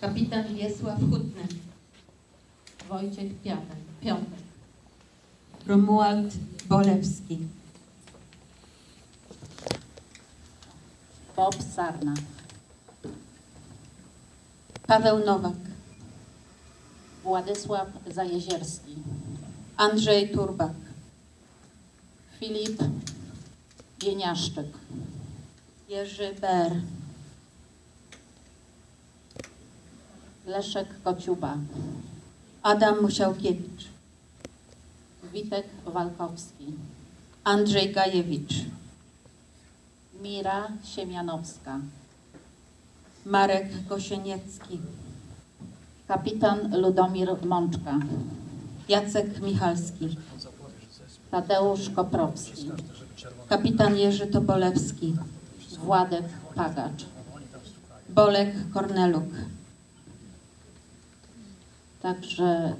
Kapitan Wiesław Hutny. Wojciech. Piątek. Romuald Bolewski. Bob Sarna, Paweł Nowak. Władysław Zajezierski, Andrzej Turbak. Filip Bieniaszczyk, Jerzy Ber. Leszek Kociuba, Adam Musiałkiewicz. Witek Walkowski, Andrzej Gajewicz. Mira Siemianowska, Marek Gosieniecki. kapitan Ludomir Mączka, Jacek Michalski. Tadeusz Koprowski, Kapitan Jerzy Tobolewski. Władek Pagacz, Bolek Korneluk. Także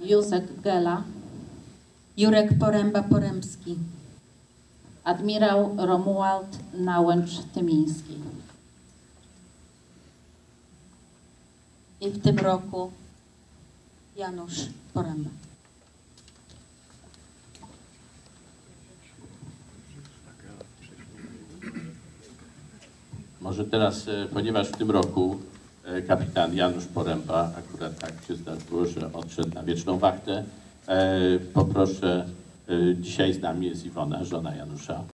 Józek Gela, Jurek Poręba-Poremski. admirał Romuald Nałęcz-Tymiński. I w tym roku Janusz Poręba. Może teraz, e, ponieważ w tym roku kapitan Janusz Poręba, akurat tak się zdarzyło, że odszedł na wieczną wachtę, e, poproszę, e, dzisiaj z nami jest Iwona, żona Janusza.